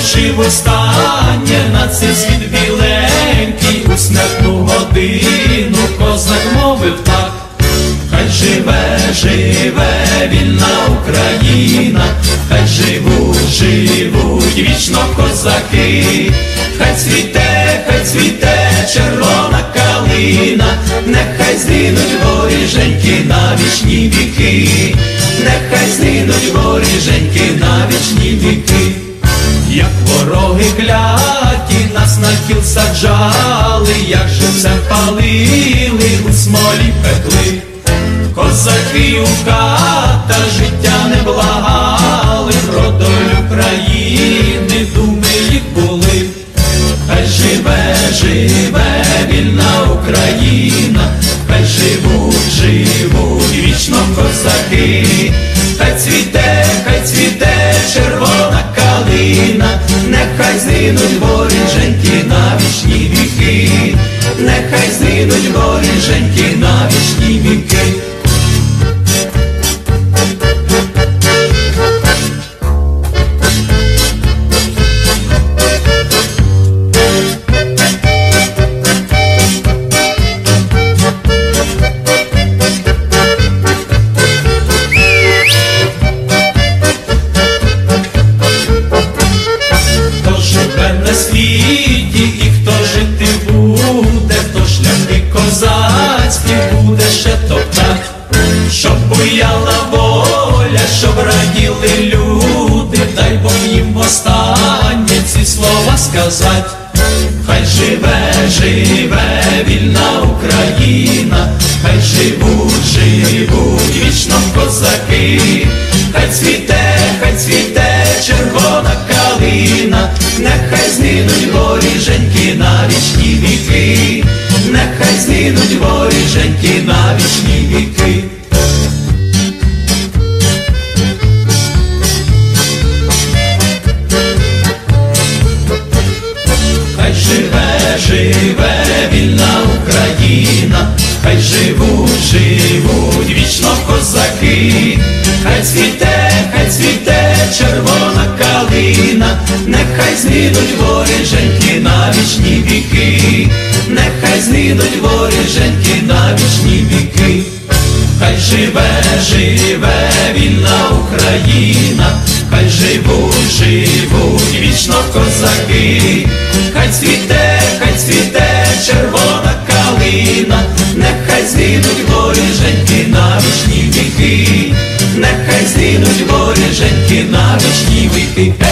Жив останнє на це світ біленький, у смертну годину козак мовив так, хай живе, живе вільна Україна, хай живуть, живуть вічно козаки, хай цвіте, хай цвіте, червона калина, нехай згинуть воріженьки на вічні віки, нехай згинуть воріженьки. Смолі пекли, козаки у ката життя не благали, про долю країни думи їх були, хай живе, живе вільна Україна, хай живуть, живуть вічно козаки, хай цвіте, хай цвіте червона калина, нехай згинуть воріженьки на вічні віки, нехай згинуть воріженьки на вічні віки. Козацькі буде ще топтать, щоб буяла воля, щоб раділи люди, дай Бог їм останнє ці слова сказать. Хай живе, живе вільна Україна, хай живуть, живуть вічно козаки, хай цвіте, хай цвіте червона калина, нехай згинуть воріженьки на вічні віки, згинуть воріженьки на вічні віки. Хай живе, живе вільна Україна, хай живуть, живуть вічно козаки, хай цвіте, хай цвіте червона калина, нехай згинуть воріженьки на вічні віки, нехай згинуть воріженьки на вічні віки. Хай живе, живе вільна Україна, хай живуть, живуть вічно козаки, хай цвіте, хай цвіте червона калина, Кінаричній випити.